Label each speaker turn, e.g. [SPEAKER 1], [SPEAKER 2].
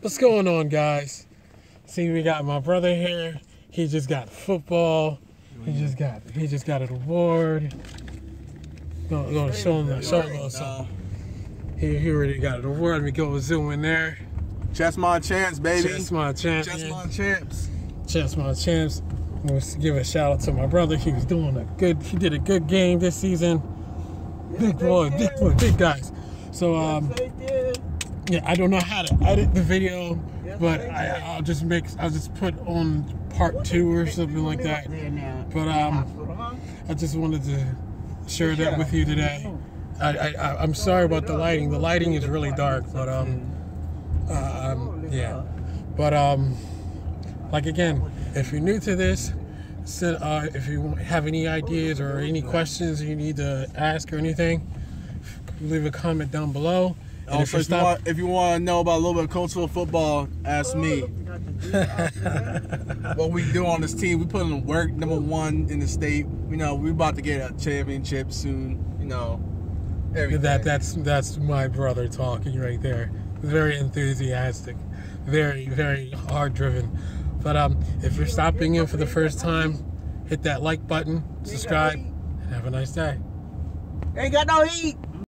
[SPEAKER 1] What's going on, guys? See, we got my brother here. He just got football. He just got he just got an award. Gonna, gonna show him show him a little something. He, he already got an award. Let me go zoom in there.
[SPEAKER 2] Chessmont champs, baby.
[SPEAKER 1] Chessmont champion.
[SPEAKER 2] Chessmont champs.
[SPEAKER 1] Chessmont champs. Let's give a shout out to my brother. He was doing a good. He did a good game this season. Big boy, big boy, big guys. So um, yeah, I don't know how to edit the video, but I, I'll just make. I'll just put on part two or something like that. But um, I just wanted to share that with you today. I, I I'm sorry about the lighting. The lighting is really dark, but um, uh, um yeah, but um, like again, if you're new to this, send, uh, if you have any ideas or any questions you need to ask or anything, leave a comment down below. And
[SPEAKER 2] Also, if you, want, if you want to know about a little bit of cultural football, ask me. what we do on this team, we put in work. Number one in the state. You know, we're about to get a championship soon. You know, everything.
[SPEAKER 1] that that's that's my brother talking right there. Very enthusiastic, very very hard driven. But um, if you're stopping in for the first time, hit that like button, subscribe, and have a nice day.
[SPEAKER 3] Ain't got no heat.